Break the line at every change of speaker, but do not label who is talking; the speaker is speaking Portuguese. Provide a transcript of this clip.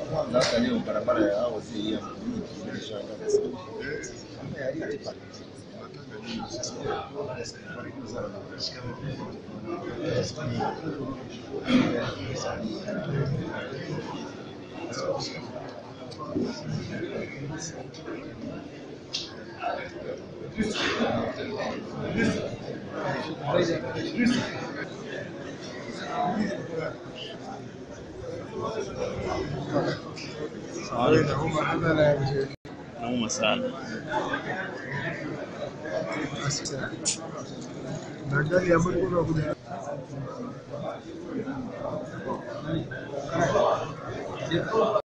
kwanza hata leo barabara ya hao si ya mjini ilishangaa sana. Kama ya hii tipa.
Nauma hadhara نومة سالة